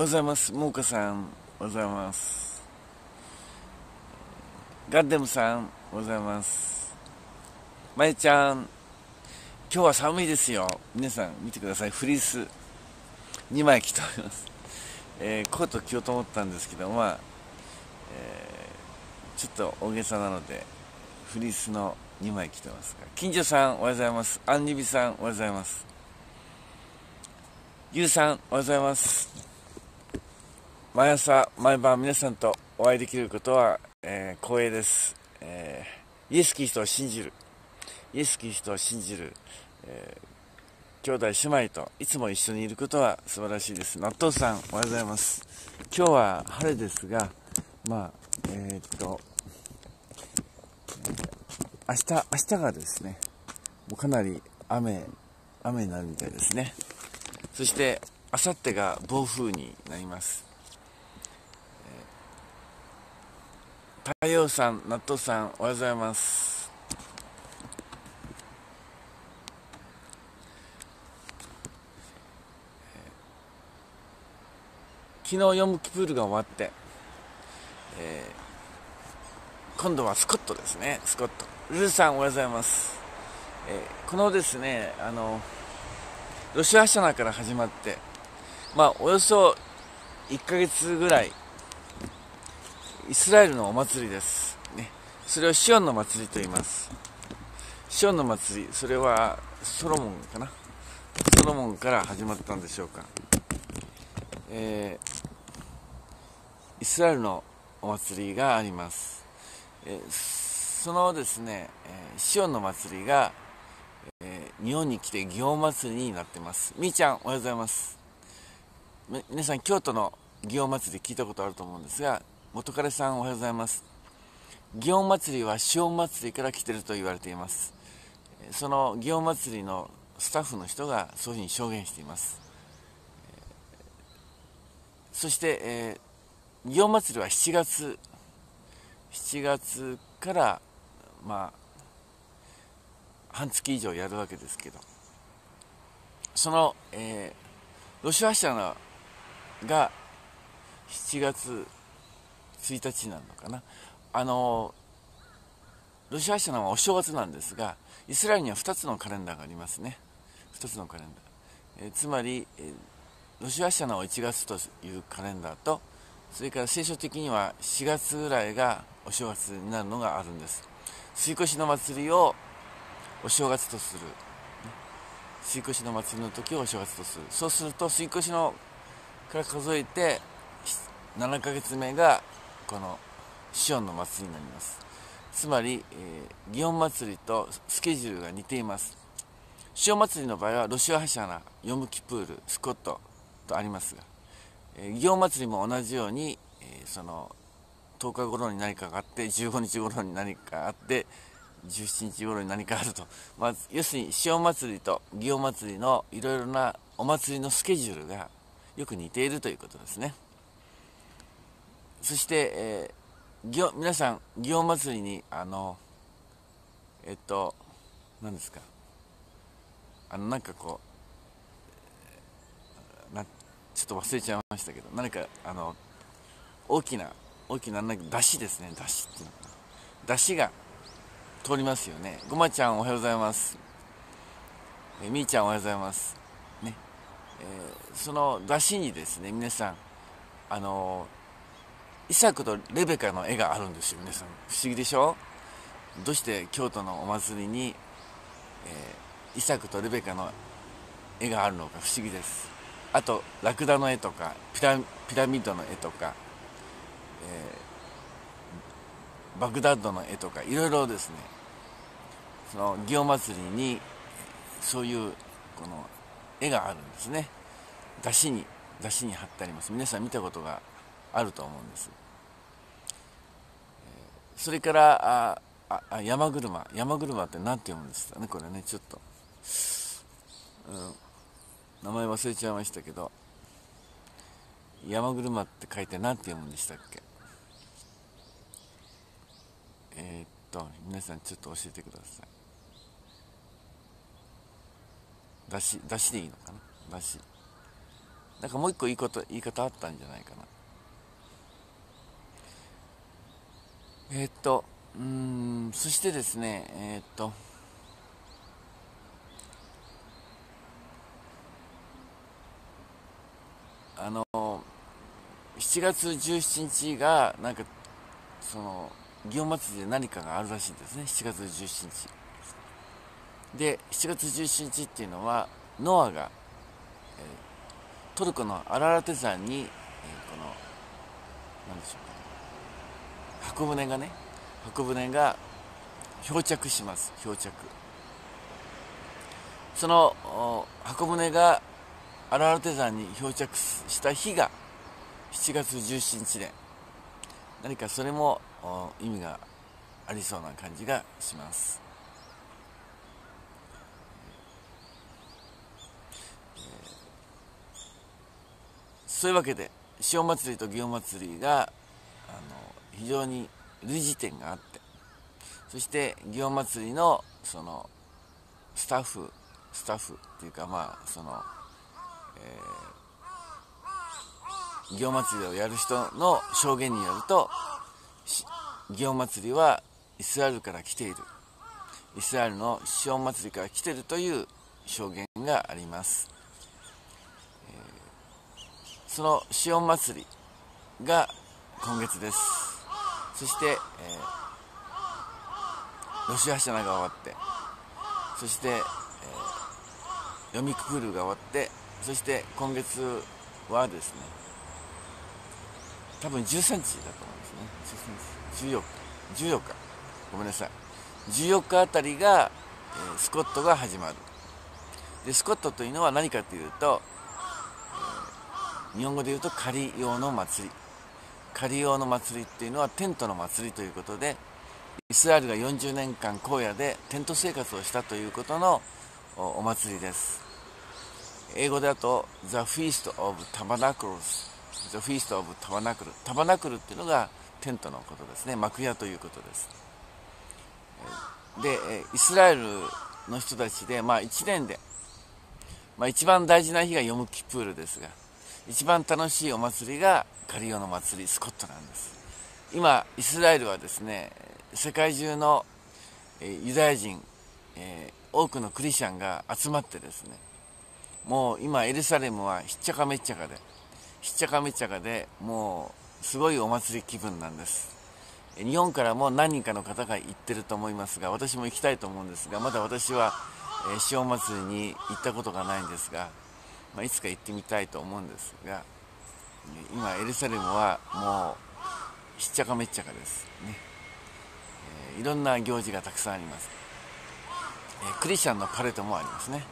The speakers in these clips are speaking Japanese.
おはようございます。もうかさんおはようございます。ガンデムさんおはようございます。まゆちゃん今日は寒いですよ。皆さん見てください。フリース2枚着ております、えー、コート着ようと思ったんですけどまあ、えー、ちょっと大げさなのでフリースの2枚着てますが。近所さんおはようございます。アンニビさんおはようございます。ゆうさんおはようございます。毎朝毎晩皆さんとお会いできることは、えー、光栄です、えー、イエス・キリストを信じるイエス・キリストを信じる、えー、兄弟姉妹といつも一緒にいることは素晴らしいです納豆さんおはようございます今日は晴れですがまあえー、っと明日、明日がですね、もうかなり雨、雨になるみたいですね。そして、あさってが暴風になります。太陽さん、納豆さん、おはようございます。昨日ヨムキプールが終わって、えー、今度はスコットですね、スコット。ルーさんおはようございます、えー、このですねあのロシア社内から始まってまあおよそ1ヶ月ぐらいイスラエルのお祭りです、ね、それをシオンの祭りと言います。シオンの祭りそれはソロモンかな。ソロモンから始まったんでしょうか、えー、イスラエルのお祭りがあります、えーそのですね、えー、シオンの祭りが、えー、日本に来て祇園祭りになってます。みーちゃん、おはようございます。皆さん、京都の祇園祭り聞いたことあると思うんですが、元彼さん、おはようございます。祇園祭りはシオン祭りから来てると言われています。その祇園祭りのスタッフの人がそういうふうに証言しています。そして、えー、祇園祭りは7月、7月からまあ半月以上やるわけですけどその、えー、ロシア社のが7月1日なのかな。あのロシア社のはお正月なんですがイスラエルには2つのカレンダーがありますね。2つのカレンダー、え、つまり、え、ロシア社の1月というカレンダーとそれから聖書的には4月ぐらいがお正月になるのがあるんです。吸い越しの祭りをお正月とする。吸い越しの祭りの時をお正月とする。そうすると吸い越しのから数えて7ヶ月目がこのシオンの祭りになります。つまり、えー、祇園祭りとスケジュールが似ています。シオン祭りの場合はロシア派者なヨムキプールスコットとありますが、えー、祇園祭りも同じように、えー、その10日頃に何かがあって15日頃に何かあって17日頃に何かあると、まあ、要するに塩祭りと祇園祭りのいろいろなお祭りのスケジュールがよく似ているということですね。そして、えー、皆さん祇園祭りにあのえっと何ですか？あのなんかこうなちょっと忘れちゃいましたけど何かあの大きな大きななんかだしですね。だしっていうのかな。だしが通りますよね。ごまちゃんおはようございます。えみーちゃんおはようございます。ね。えー、そのだしにですね皆さんあのイサクとレベカの絵があるんですよ皆さん不思議でしょ？どうして京都のお祭りに、えー、イサクとレベカの絵があるのか不思議です。あとラクダの絵とかピラミッドの絵とかえー、バグダッドの絵とかいろいろですね。その祇園祭りにそういうこの絵があるんですね。出汁に出汁に貼ってあります。皆さん見たことがあると思うんです、それからああ山車。山車って何て読むんですかねこれねちょっと、うん、名前忘れちゃいましたけど。山車って書いて何て読むんでしたっけ？えー、っと皆さんちょっと教えてください。だしだしでいいのかな？だし。なんかもう一個いいこと言い方あったんじゃないかな。えー、っとうんそしてですねえー、っとあの7月17日がなんかその祇園祭で何かがあるらしいんですね。7月17日。で7月17日っていうのはノアが、えー、トルコのアララテ山に、えー、この何でしょうか、ね。箱舟がね箱舟が漂着します漂着。その箱舟が荒ラテ山に漂着した日が7月17日で何かそれも意味がありそうな感じがします、そういうわけで塩祭りと祇園祭りがあの非常に類似点があって。そして祇園祭のそのスタッフスタッフっていうかまあその、えー、祇園祭をやる人の証言によると祇園祭はイスラエルから来ている。イスラエルのシオン祭りから来ているという証言があります、えー、そのシオン祭りが今月です。そして、えー、ロシアシャナが終わってそして、えー、読みくくるが終わってそして今月はですね多分13日だと思うんですね。14日14日ごめんなさい。14日あたりが、えー、スコットが始まる。でスコットというのは何かというと、えー、日本語で言うと仮用の祭り。仮用の祭りっていうのはテントの祭りということでイスラエルが40年間荒野でテント生活をしたということのお祭りです。英語だと The Feast of Tabernacles The Feast of Tabernacle タバナクルっていうのがテントのことですね。幕屋ということです。でイスラエルの人たちで、まあ、1年で、まあ、一番大事な日がヨムキプールですが一番楽しいお祭りがカリオの祭りスコットなんです。今イスラエルはですね世界中のユダヤ人、え、多くのクリスチャンが集まってですねもう今エルサレムはひっちゃかめっちゃかでひっちゃかめっちゃかでもうすごいお祭り気分なんです。日本からも何人かの方が行ってると思いますが私も行きたいと思うんですがまだ私は、え、塩祭りに行ったことがないんですがまあ、いつか行ってみたいと思うんですが今エルサレムはもうひっちゃかめっちゃかです。ね、えー、いろんな行事がたくさんあります、えー、クリスチャンのパレードもありますね。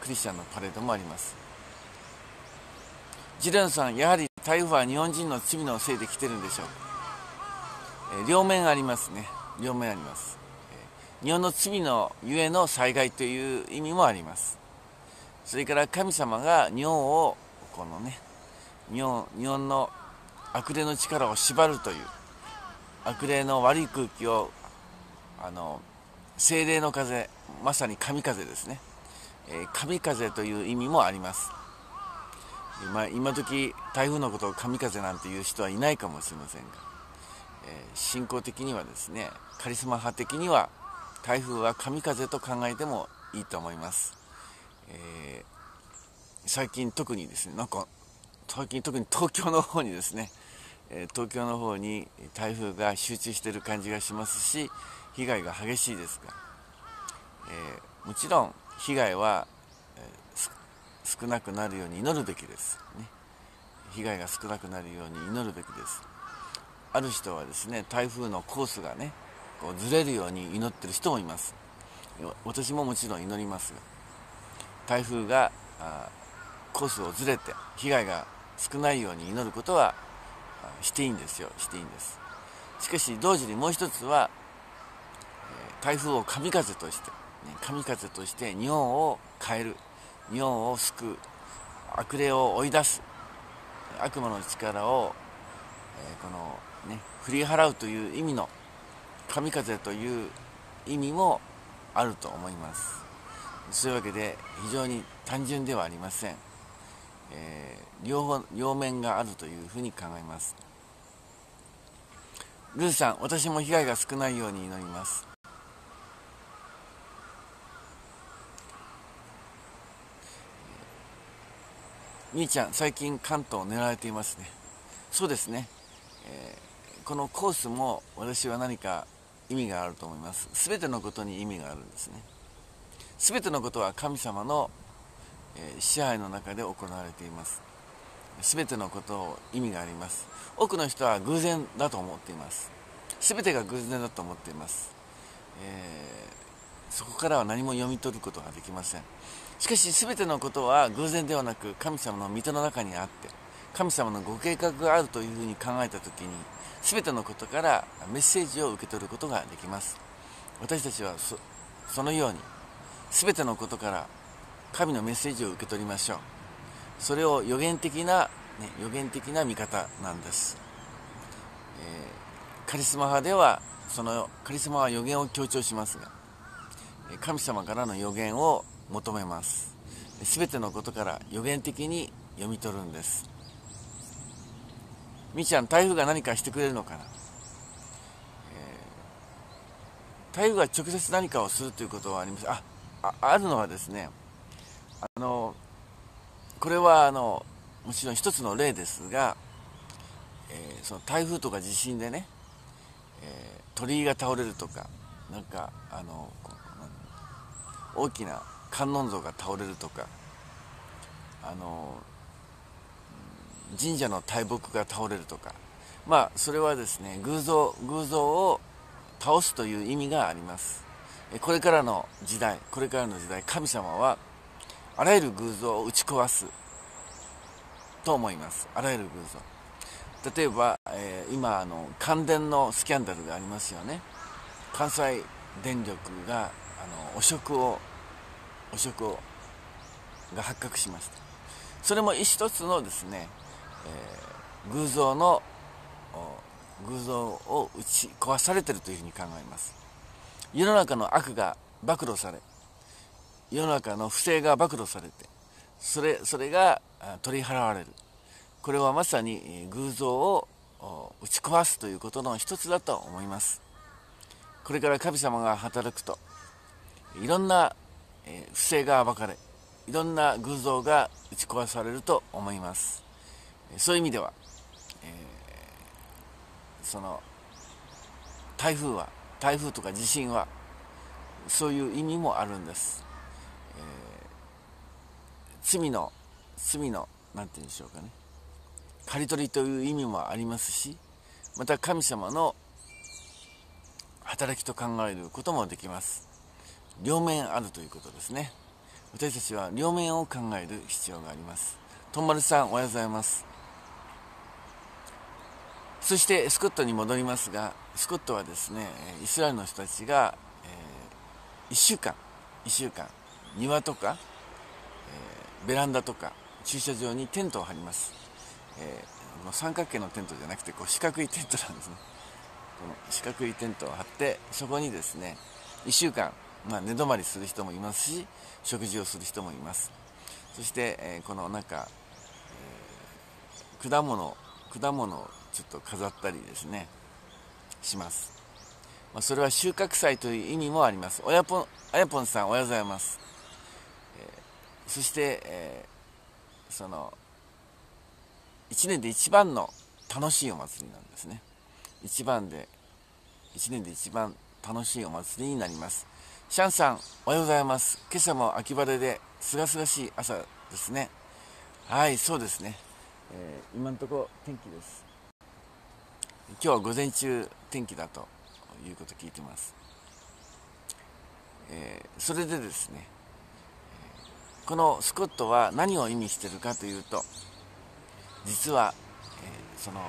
クリスチャンのパレードもあります。ジレンさんやはり台風は日本人の罪のせいで来てるんでしょう、えー、両面ありますね。両面あります、え日本の罪のゆえの災害という意味もあります。それから神様が日本をこのね日本日本の悪霊の力を縛るという悪霊の悪い空気をあの精霊の風まさに神風ですね、えー、神風という意味もあります。今今時台風のことを神風なんていう人はいないかもしれませんが、えー、信仰的にはですねカリスマ派的には台風は神風と考えてもいいと思います。えー、最近特にですねなんか最近特に東京の方にですね、え東京の方に台風が集中している感じがしますし被害が激しいですが、え、もちろん被害は、え、少なくなるように祈るべきです、ね、被害が少なくなるように祈るべきです。ある人はですね台風のコースがねこうずれるように祈ってる人もいます。私ももちろん祈りますが台風がコースをずれて被害が少ないように祈ることはしていいんですよ。していいんです。しかし同時にもう一つは台風を神風として、神風として日本を変える。日本を救う。悪霊を追い出す。悪魔の力を、えこのね振り払うという意味の神風という意味もあると思います。そういうわけで非常に単純ではありません、えー、両方両面があるというふうに考えます。ルーさん私も被害が少ないように祈ります。みーちゃん最近関東を狙われていますね。そうですね、えー、このコースも私は何か意味があると思います。全てのことに意味があるんですね。全てのことは神様の、え、支配の中で行われています。全てのことを意味があります。多くの人は偶然だと思っています。全てが偶然だと思っています、えー、そこからは何も読み取ることができません。しかし全てのことは偶然ではなく神様の御手の中にあって神様のご計画があるというふうに考えた時に全てのことからメッセージを受け取ることができます。私たちはそのように全てのことから神のメッセージを受け取りましょう。それを予言的な、ね、予言的な見方なんです、えー、カリスマ派ではそのカリスマは予言を強調しますが神様からの予言を求めます。全てのことから予言的に読み取るんです。みーちゃん台風が何かしてくれるのかな、えー、台風が直接何かをするということはあります。あああるのはですねあのこれはあのもちろん一つの例ですが、えー、その台風とか地震でね、えー、鳥居が倒れるとかなんかあの大きな観音像が倒れるとかあの神社の大木が倒れるとかまあそれはですね偶像偶像を倒すという意味があります。これからの時代これからの時代神様はあらゆる偶像を打ち壊すと思います。あらゆる偶像。例えば、えー、今あの感電のスキャンダルがありますよね。関西電力があの汚職を汚職をが発覚しました。それも一つのですね、えー、偶像の偶像を打ち壊されてるというふうに考えます。世の中の悪が暴露され世の中の不正が暴露されてそれそれが取り払われる。これはまさに偶像を打ち壊すということの一つだと思います。これから神様が働くといろんな不正が暴かれいろんな偶像が打ち壊されると思います。そういう意味では、えー、その台風は台風とか地震はそういう意味もあるんです、えー、罪の罪の何て言うんでしょうかね。刈り取りという意味もありますしまた神様の働きと考えることもできます。両面あるということですね。私たちは両面を考える必要があります。とんまるさんおはようございます。そしてスコットに戻りますがスコットはですねイスラエルの人たちが、えー、1週間1週間庭とか、えー、ベランダとか駐車場にテントを張ります、えー、三角形のテントじゃなくてこう四角いテントなんですね。この四角いテントを張ってそこにですね1週間まあ、寝泊まりする人もいますし食事をする人もいます。そして、えー、この中、えー、果物果物ちょっと飾ったりですねします、まあ、それは収穫祭という意味もありますおやぽんあやぽんさんおはようございます、えー、そして、えその1年で一番の楽しいお祭りなんですね一番で1年で一番楽しいお祭りになりますシャンさん、おはようございます。今朝も秋晴れで、すがすがしい朝ですね。はい、そうですね。えー、今のところ天気です。今日は午前中天気だということ聞いてます。えー、それでですね、このスコットは何を意味してるかというと、実は、えー、その、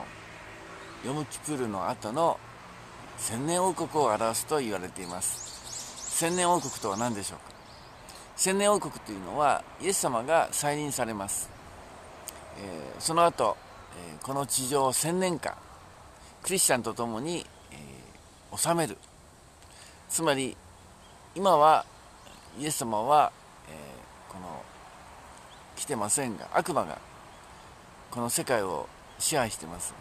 ヨムキプールの後の千年王国を表すと言われています。千年王国とは何でしょうか？千年王国というのはイエス様が再臨されます、えー、その後、えー、この地上を千年間クリスチャンと共に、えー、治める。つまり今はイエス様は、えこの来てませんが悪魔がこの世界を支配してます。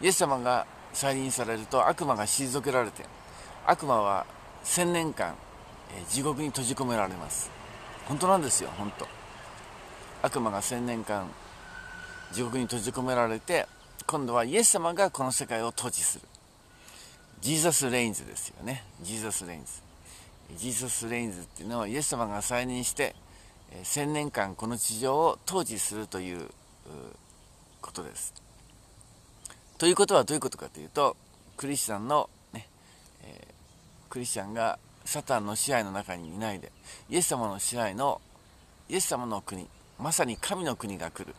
イエス様が再臨されると悪魔が退けられて悪魔は千年間、え地獄に閉じ込められます。本当なんですよ本当。悪魔が千年間地獄に閉じ込められて今度はイエス様がこの世界を統治する。 Jesus reigns ですよね。 Jesus reigns。Jesus reigns っていうのはイエス様が再臨して千年間この地上を統治するということです。ということはどういうことかというとクリスチャンの、ねえー、クリスチャンがサタンの支配の中にいないでイエス様の支配のイエス様の国まさに神の国が来る。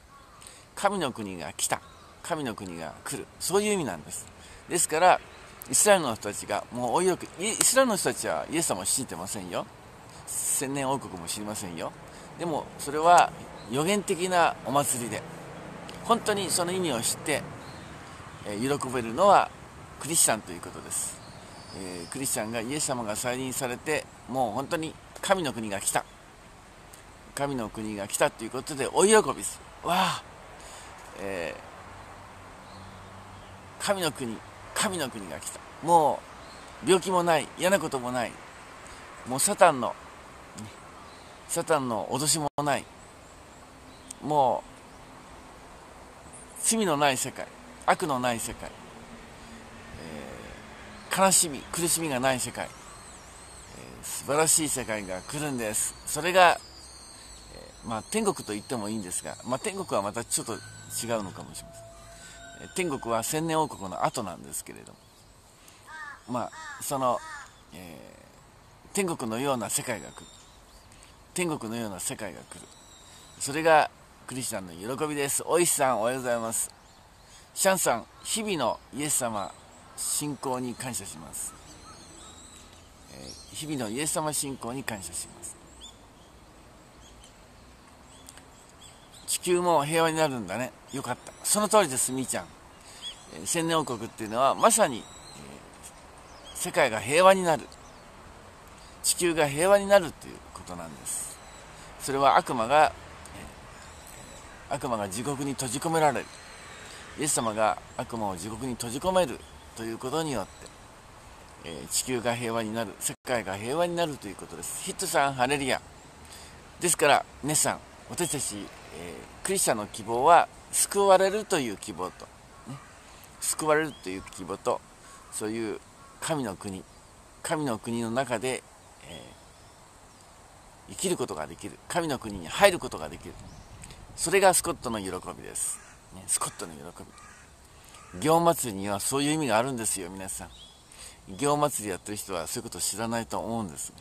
神の国が来た。神の国が来る。そういう意味なんです。ですからイスラエルの人たちがもうおいよくイスラエルの人たちはイエス様を信じてませんよ。千年王国も知りませんよ。でもそれは予言的なお祭りで本当にその意味を知って、えー、喜べるのはクリスチャンということです、えー、クリスチャンがイエス様が再臨されてもう本当に神の国が来た。神の国が来たということでお喜びです。わあ、えー、神の国神の国が来た。もう病気もない嫌なこともない。もうサタンのサタンの脅しもない。もう罪のない世界悪のない世界、えー、悲しみ苦しみがない世界、えー、素晴らしい世界が来るんです。それが、えー、まあ、天国と言ってもいいんですが、まあ、天国はまたちょっと違うのかもしれません。天国は千年王国の後なんですけれども。まあその、えー、天国のような世界が来る。天国のような世界が来る。それがクリスチャンの喜びです。おいしさんおはようございます。シャンさん日々のイエス様信仰に感謝します、えー、日々のイエス様信仰に感謝します。地球も平和になるんだね。よかった。その通りですみーちゃん、えー、千年王国っていうのはまさに、えー、世界が平和になる。地球が平和になるということなんです。それは悪魔が、えー、悪魔が地獄に閉じ込められる。イエス様が悪魔を地獄に閉じ込めるということによって、え地球が平和になる。世界が平和になるということです。ヒットさんハレリアですから皆さん私たちえー、クリスチャンの希望は救われるという希望と、ね、救われるという希望とそういう神の国神の国の中で、えー、生きることができる。神の国に入ることができる。それがスコットの喜びです、ね、スコットの喜び。祇園祭りにはそういう意味があるんですよ皆さん。祇園祭りやってる人はそういうこと知らないと思うんですね、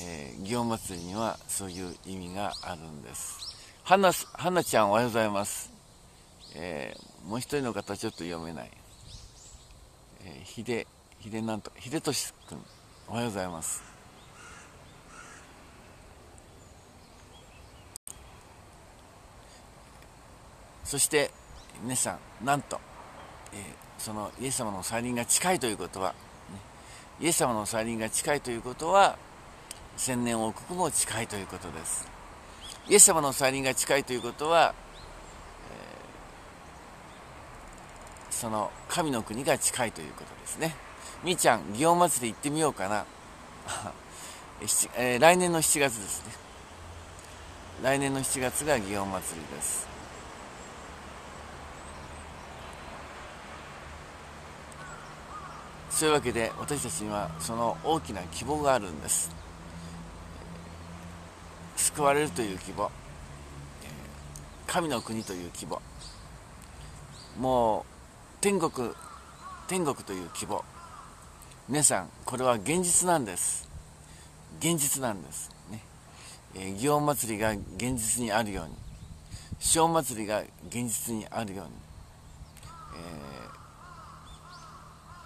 えー、祇園祭りにはそういう意味があるんです。はな、はなちゃんおはようございます。えー、もう一人の方ちょっと読めない。えー、ひで、ひでなんと、ひでとしくん、おはようございます。そして、皆さん、なんと、えー、そのイエス様の再臨が近いということは、ね、イエス様の再臨が近いということは、千年王国も近いということです。イエス様の再臨が近いということは、えー、その神の国が近いということですね。みーちゃん祇園祭り行ってみようかな、えー、来年の7月ですね。来年の7月が祇園祭りです。そういうわけで私たちにはその大きな希望があるんです。救われるという希望。神の国という希望。もう天国天国という希望。皆さんこれは現実なんです。現実なんです。ね。え、祇園祭りが現実にあるように。小祭りが現実にあるように、え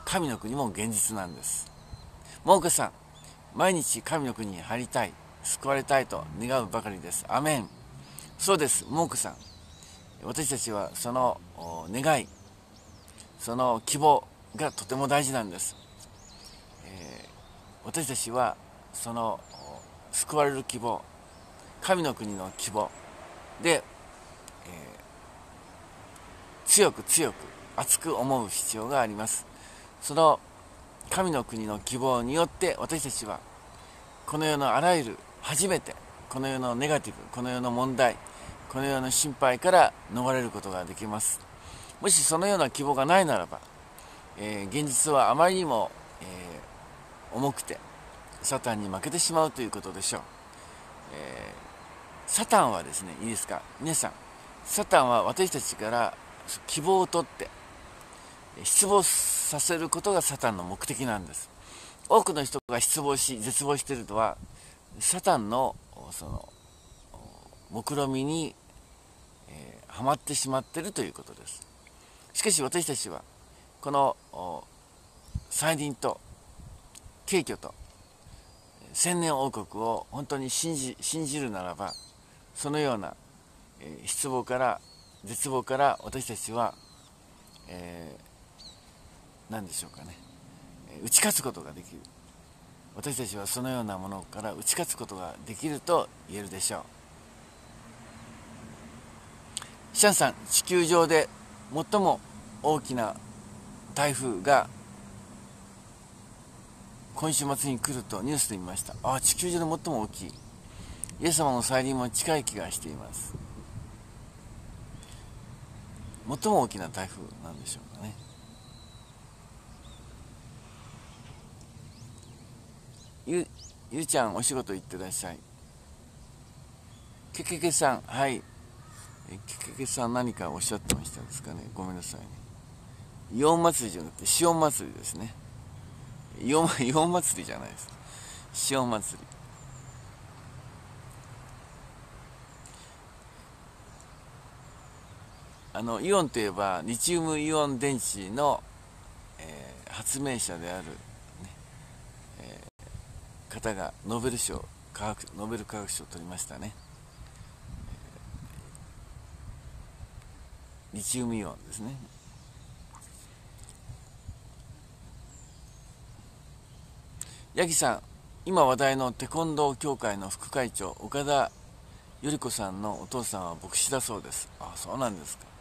ー、神の国も現実なんです。もうかさん毎日神の国に入りたい。救われたいと願うばかりです。アメン。そうです、モークさん。私たちはその願い、その希望がとても大事なんです。えー、私たちはその救われる希望、神の国の希望で、え強く強く熱く思う必要がありますその神の国の希望によって私たちはこの世のあらゆる初めてこの世のネガティブこの世の問題この世の心配から逃れることができます。もしそのような希望がないならば、えー、現実はあまりにも、えー、重くてサタンに負けてしまうということでしょう、えー、サタンはですねいいですか？皆さんサタンは私たちから希望を取って失望させることがサタンの目的なんです。多くの人が失望し絶望してるのはサタンのその目論みに、えー、はまってしまっているということです。しかし私たちはこの再臨と敬虚と千年王国を本当に信じ信じるならばそのような、えー、失望から絶望から私たちは、えー、何でしょうかね。打ち勝つことができる。私たちはそのようなものから打ち勝つことができると言えるでしょう。シャンさん地球上で最も大きな台風が今週末に来るとニュースで見ました。ああ地球上で最も大きい。イエス様の再臨も近い気がしています。最も大きな台風なんでしょうかね。ゆゆうちゃんお仕事行ってらっしゃい。けけけさんはい。けけけさん何かおっしゃってましたですかね？ごめんなさいね。祇園祭りじゃなくて塩祭りですね。祇園 祭りじゃないです。塩祭。りあのイオンといえばリチウムイオン電池の、えー、発明者である方がノーベル賞科学ノーベル化学賞を取りましたね、リチウムイオンですね。八木さん今話題のテコンドー協会の副会長岡田百合子さんのお父さんは牧師だそうです。あそうなんですか。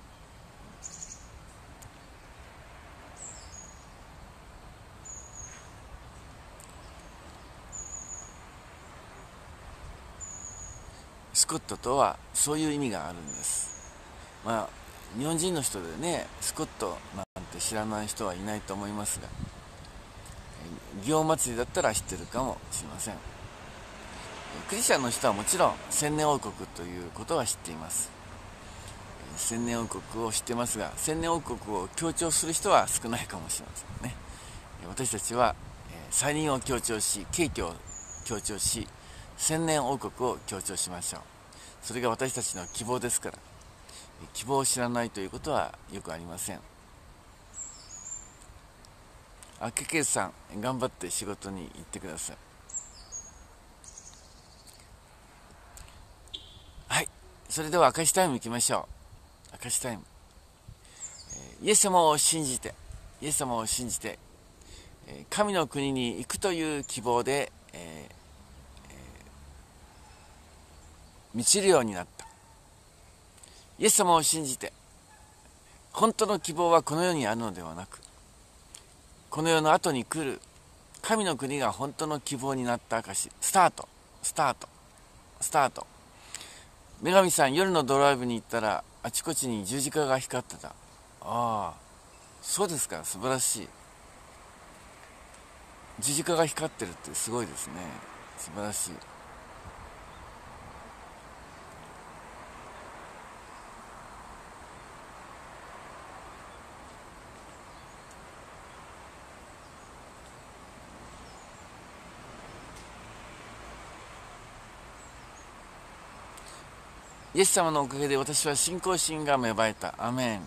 コットとはそういう意味があるんです。まあ日本人の人でねスコットなんて知らない人はいないと思いますが祇園祭りだったら知ってるかもしれません。クリスチャンの人はもちろん千年王国ということは知っています。千年王国を知ってますが千年王国を強調する人は少ないかもしれませんね。私たちは再臨を強調し景気を強調し千年王国を強調しましょう。それが私たちの希望ですから。希望を知らないということはよくありません。あけけさん頑張って仕事に行ってください。はい。それでは明石タイム行きましょう。明石タイム。イエス様を信じてイエス様を信じて神の国に行くという希望で、えー満ちるようになった。イエス様を信じて本当の希望はこの世にあるのではなくこの世の後に来る神の国が本当の希望になった証スタートスタートスタート。女神さん夜のドライブに行ったらあちこちに十字架が光ってた。ああそうですか。素晴らしい。十字架が光ってるってすごいですね。素晴らしい。イエス様のおかげで私は信仰心が芽生えた。アメン。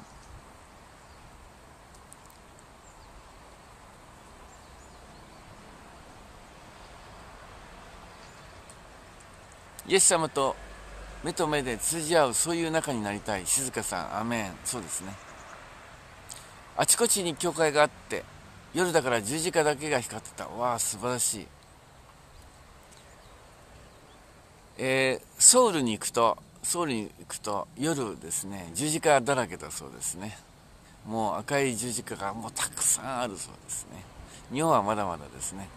イエス様と目と目で通じ合うそういう仲になりたい静香さん。アメン。そうですね。あちこちに教会があって夜だから十字架だけが光ってた。わあ素晴らしい。えー、ソウルに行くとソウルに行くと夜ですね十字架だらけだそうですね。もう赤い十字架がもうたくさんあるそうですね。日本はまだまだですね。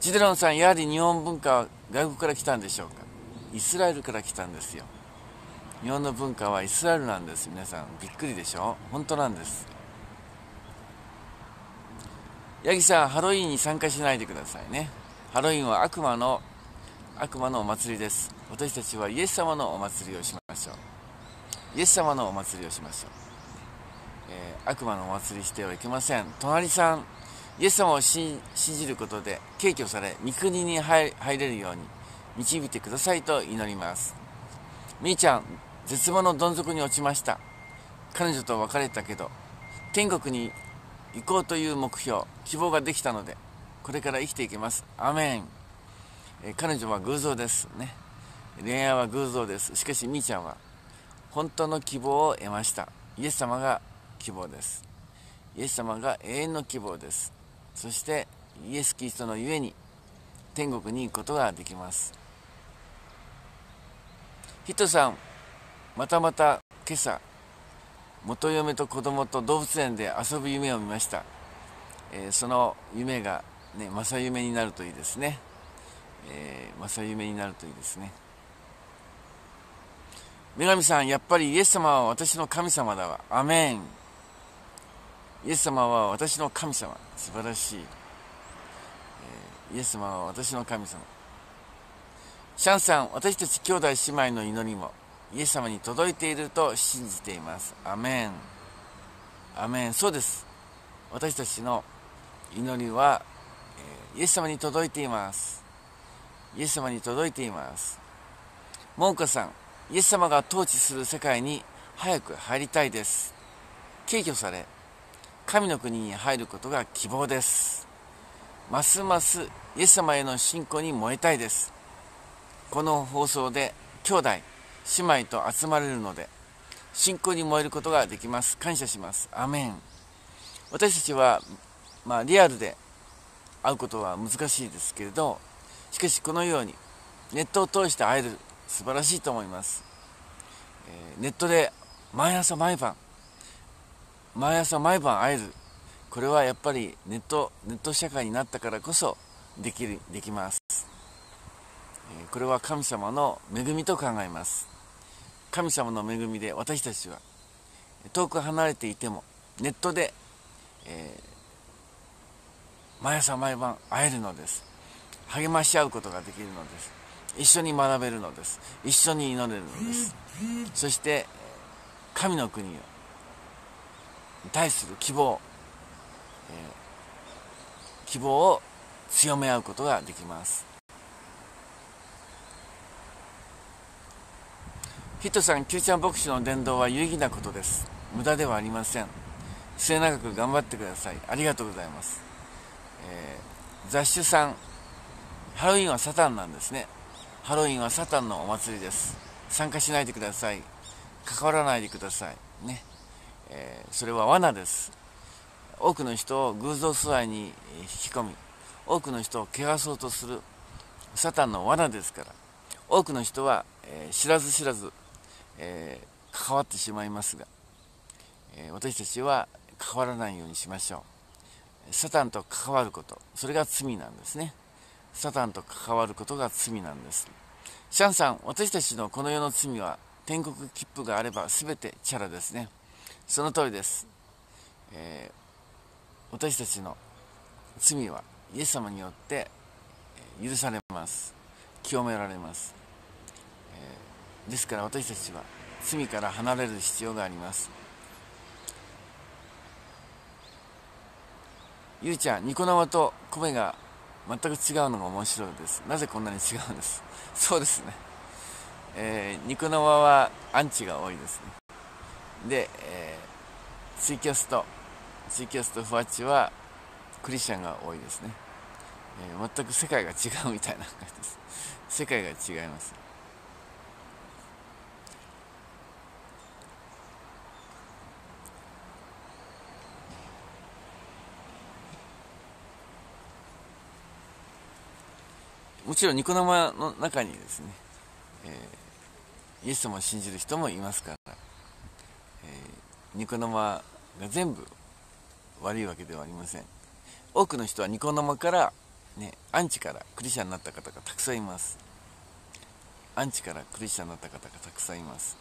ジデロンさんやはり日本文化は外国から来たんでしょうか？イスラエルから来たんですよ。日本の文化はイスラエルなんです。皆さんびっくりでしょ？本当なんです。ヤギさんハロウィンに参加しないでくださいね。ハロウィンは悪魔の悪魔のお祭りです。私たちはイエス様のお祭りをしましょう。イエス様のお祭りをしましょう、えー、悪魔のお祭りしてはいけません。隣さんイエス様を信じることで敬挙され御国に入れるように導いてくださいと祈ります。みーちゃん絶望のどん底に落ちました。彼女と別れたけど天国に行こうという目標希望ができたのでこれから生きていきます。アメン、え彼女は偶像です。ね。恋愛は偶像です。しかしみーちゃんは本当の希望を得ました。イエス様が希望です。イエス様が永遠の希望です。そしてイエス・キリストのゆえに天国に行くことができます。ヒットさんまたまた今朝元嫁と子供と動物園で遊ぶ夢を見ました、えー、その夢がね正夢になるといいですね、えー、正夢になるといいですね。女神さんやっぱりイエス様は私の神様だわ。アメン。イエス様は私の神様。素晴らしい、え、イエス様は私の神様。シャンさん私たち兄弟姉妹の祈りもイエス様に届いていると信じています。アメン。アメン。そうです。私たちの祈りは、え、イエス様に届いています。イエス様に届いています。モーカさんイエス様が統治する世界に早く入りたいです。敬挙され神の国に入ることが希望です。ますますイエス様への信仰に燃えたいです。この放送で兄弟姉妹と集まれるので信仰に燃えることができます。感謝します。アメン。私たちは、まあ、リアルで会うことは難しいですけれどしかしこのようにネットを通して会える素晴らしいと思います、えー、ネットで毎朝毎晩毎朝毎晩会える。これはやっぱりネットネット社会になったからこそできるできます。えこれは神様の恵みと考えます。神様の恵みで私たちは遠く離れていてもネットで、えー、毎朝毎晩会えるのです。励まし合うことができるのです。一緒に学べるのです一緒に祈れるのですそして神の国に対する希望、えー、希望を強め合うことができますヒットさん、キューちゃん牧師の伝道は有意義なことです。無駄ではありません。末永く頑張ってください。ありがとうございます。えー、雑種さん、ハロウィンはサタンなんですね。ハロウィンはサタンのお祭りです。参加しないでください。関わらないでください。ね。えー、それは罠です。多くの人を偶像崇拝に引き込み、多くの人を汚そうとするサタンの罠ですから、多くの人は、えー、知らず知らずえー、関わってしまいますが、えー、私たちは関わらないようにしましょうサタンと関わることそれが罪なんですねサタンと関わることが罪なんですシャンさん私たちのこの世の罪は天国切符があれば全てチャラですね。その通りです、えー、私たちの罪はイエス様によって許されます。清められます。ですから私たちは罪から離れる必要があります。ゆうちゃんニコ生と米が全く違うのが面白いです。なぜこんなに違うんです？そうですね。えー、肉の輪はアンチが多いですね。で、えー、ツイキャスト。ツイキャストフワッチはクリスチャンが多いですね、えー、全く世界が違うみたいな感じです。世界が違います。もちろんニコ生の中にですね、えー、イエス様を信じる人もいますから、えー、ニコ生が全部悪いわけではありません。多くの人はニコ生からねアンチからクリスチャンになった方がたくさんいます。アンチからクリスチャンになった方がたくさんいます。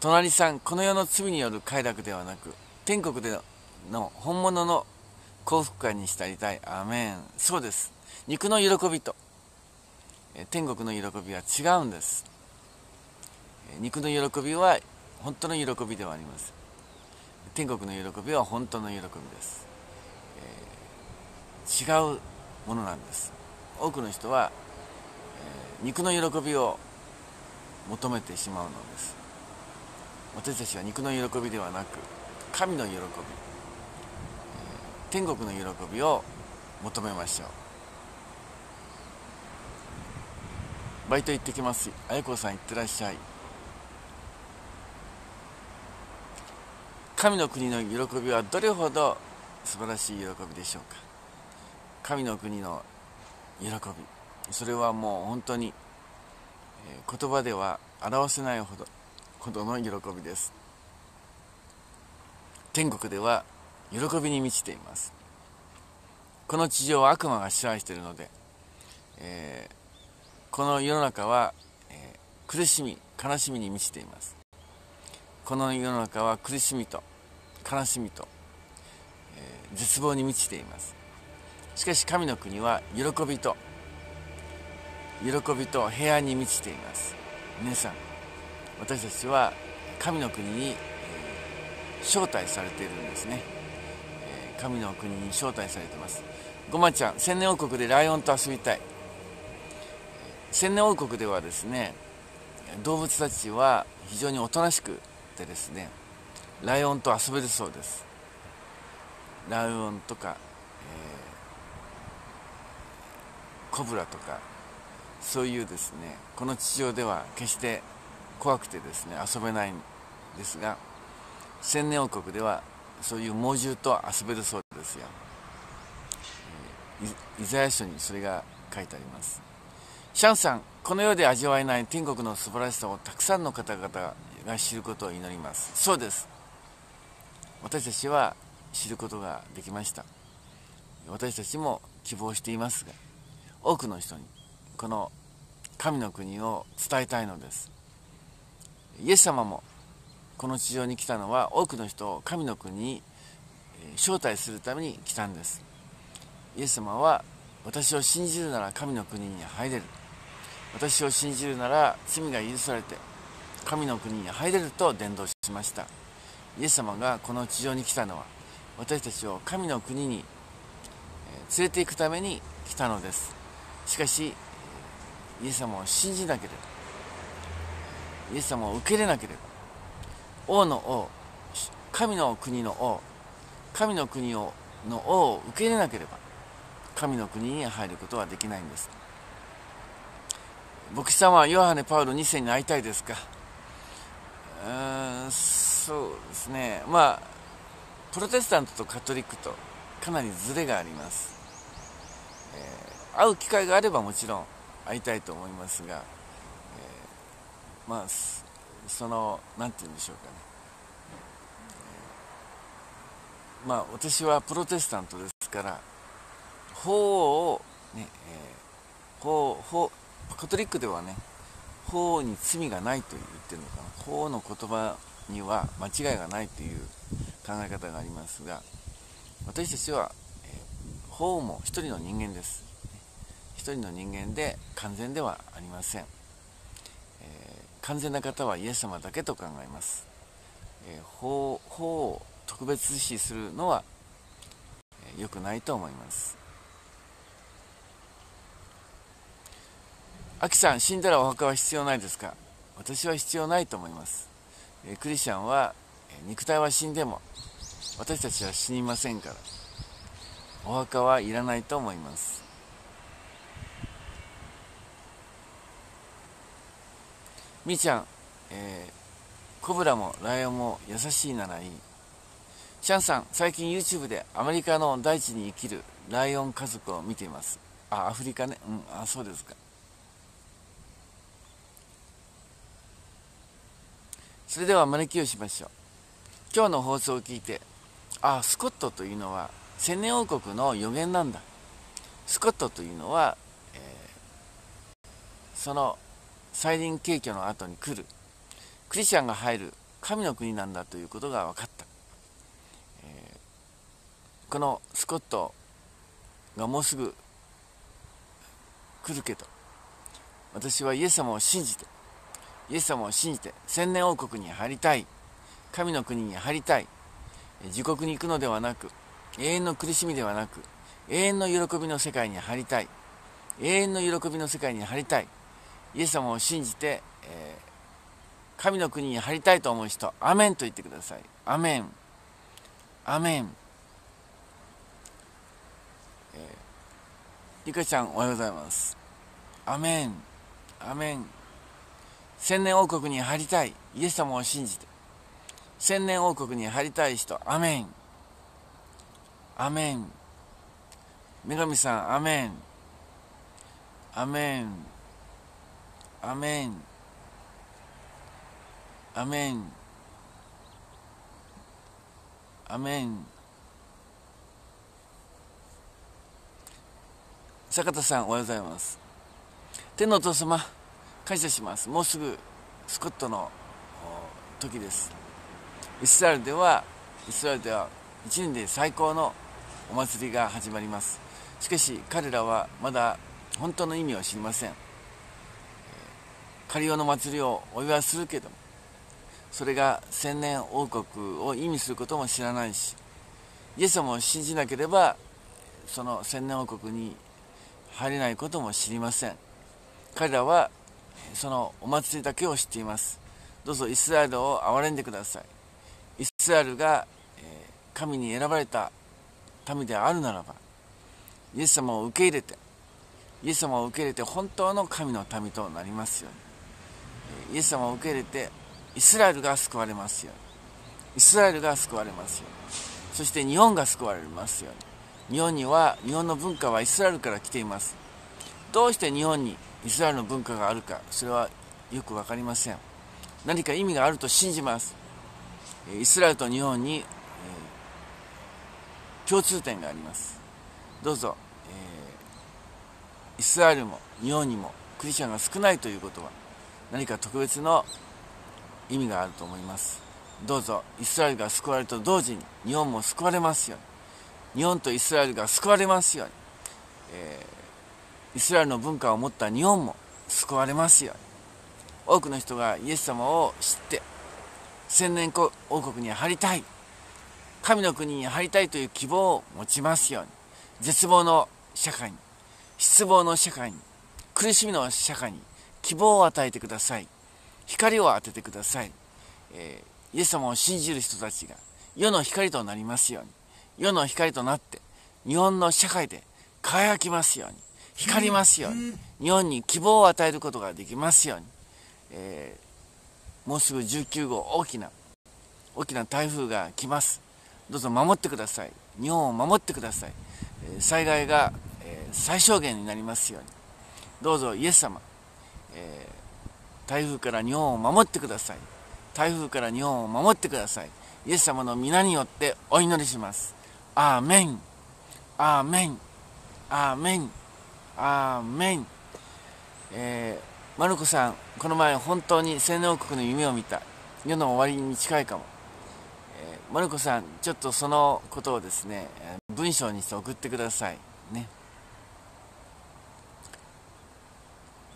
隣さんこの世の罪による快楽ではなく天国での本物の幸福感にしたりたい。アーメン。そうです。肉の喜びと天国の喜びは違うんです。肉の喜びは本当の喜びではあります。天国の喜びは本当の喜びです、えー、違うものなんです。多くの人は、えー、肉の喜びを求めてしまうのです。私たちは肉の喜びではなく神の喜び、えー、天国の喜びを求めましょう。バイト行ってきます。あやこさん行ってらっしゃい。神の国の喜びはどれほど素晴らしい喜びでしょうか。神の国の喜び。それはもう本当に言葉では表せないほどほどの喜びです。天国では喜びに満ちています。この地上は悪魔が支配しているので、えー、この世の中は、えー、苦しみ悲しみに満ちています。この世の中は苦しみと悲しみと、えー、絶望に満ちています。しかし神の国は喜びと喜びと平安に満ちています。皆さん私たちは神の国に、えー、招待されているんですね、えー、神の国に招待されています。ごまちゃん千年王国でライオンと遊びたい。千年王国ではですね動物たちは非常におとなしくてですねライオンと遊べるそうです。ライオンとか、えー、コブラとかそういうですねこの地上では決して怖くてですね遊べないんですが千年王国ではそういう猛獣と遊べるそうですよ、えー、イザヤ書にそれが書いてあります。シャンさんこの世で味わえない天国の素晴らしさをたくさんの方々が知ることを祈ります。そうです。私たちは知ることができました。私たちも希望していますが多くの人にこの神の国を伝えたいのです。イエス様もこの地上に来たのは多くの人を神の国に招待するために来たんです。イエス様は私を信じるなら神の国に入れる。私を信じるなら罪が許されて神の国に入れると伝道しました。イエス様がこの地上に来たのは私たちを神の国に連れて行くために来たのです。しかしイエス様を信じなければイエス様を受け入れなければ王の王神の国の王神の国をの王を受け入れなければ神の国に入ることはできないんです。牧師さんはヨハネ・パウロ2世に会いたいですか？うんそうですね。まあプロテスタントとカトリックとかなりズレがあります、えー、会う機会があればもちろん会いたいと思いますが、えー、まあその何て言うんでしょうかね、えー、まあ私はプロテスタントですから法をね、えー、法法カトリックではね法に罪がないと言ってるのかな。法の言葉には間違いがないという考え方がありますが私たちは、えー、法も一人の人間です。一人の人間で完全ではありません、えー、完全な方はイエス様だけと考えます、えー、法法を特別視するのは良くないと思います。アキさん死んだらお墓は必要ないですか？私は必要ないと思います。えクリスチャンは肉体は死んでも私たちは死にませんから。お墓はいらないと思います。みーちゃん、えー、コブラもライオンも優しいならいい。シャンさん最近 YouTube でアメリカの大地に生きるライオン家族を見ています。あアフリカね。うんあそうですか。それでは招きをしましょう。今日の放送を聞いてああスコットというのは千年王国の予言なんだ。スコットというのは、えー、その再臨景挙の後に来るクリスチャンが入る神の国なんだということが分かった、えー、このスコットがもうすぐ来るけど私はイエス様を信じてイエス様を信じて千年王国に入りたい。神の国に入りたい。自国に行くのではなく永遠の苦しみではなく永遠の喜びの世界に入りたい。永遠の喜びの世界に入りたい。イエス様を信じて、えー、神の国に入りたいと思う人アメンと言ってください。アメン。アメン、えー、ゆかちゃんおはようございます。アメン。アメン。千年王国に入りたい。イエス様を信じて。千年王国に入りたい人。アメン。アメン。女神さんアメン。アメン。アメン。アメン。アメン。坂田さんおはようございます。天のお父様。感謝します。もうすぐスコットの時です。イスラエルではイスラエルでは1年で最高のお祭りが始まります。しかし彼らはまだ本当の意味を知りません。カリオの祭りをお祝いするけどもそれが千年王国を意味することも知らないしイエス様を信じなければその千年王国に入れないことも知りません。彼らはそのお祭りだけを知っています。どうぞイスラエルを憐れんでください。イスラエルが神に選ばれた民であるならばイエス様を受け入れてイエス様を受け入れて本当の神の民となりますように。イエス様を受け入れてイスラエルが救われますように。イスラエルが救われますように。そして日本が救われますように。日本には日本の文化はイスラエルから来ています。どうして日本にイスラエルの文化があるかそれはよく分かりません。何か意味があると信じます。イスラエルと日本に、えー、共通点があります。どうぞ、えー、イスラエルも日本にもクリスチャンが少ないということは何か特別の意味があると思います。どうぞイスラエルが救われると同時に日本も救われますように。日本とイスラエルが救われますように、えーイスラエルの文化を持った日本も救われますように。多くの人がイエス様を知って千年王国に入りたい。神の国に入りたいという希望を持ちますように。絶望の社会に失望の社会に苦しみの社会に希望を与えてください。光を当ててください、えー、イエス様を信じる人たちが世の光となりますように。世の光となって日本の社会で輝きますように。光りますように。日本に希望を与えることができますように、えー、もうすぐ19号大きな大きな台風が来ます。どうぞ守ってください。日本を守ってください、えー、災害が、えー、最小限になりますように。どうぞイエス様、え台風から日本を守ってください。台風から日本を守ってください。イエス様の皆によってお祈りします。アーメン。アーメン。アーメンアーメン、えー、マルコさんこの前本当に青年王国の夢を見た世の終わりに近いかも、えー、マルコさんちょっとそのことをですね文章にして送ってくださいね。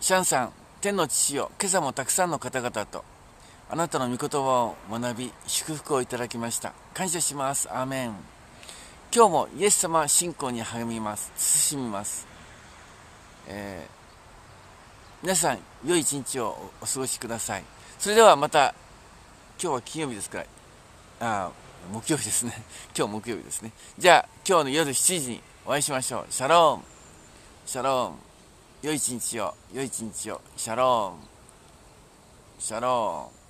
シャンさん天の父よ今朝もたくさんの方々とあなたの御言葉を学び祝福をいただきました。感謝します。アーメン。今日もイエス様信仰に励みます。慎みます。えー、皆さん良い一日をお過ごしください。それではまた今日は金曜日ですからあ木曜日ですね。今日木曜日ですね。じゃあ今日の夜7時にお会いしましょう。シャローン。シャローン。良い一日を良い一日を。シャローン。シャローン。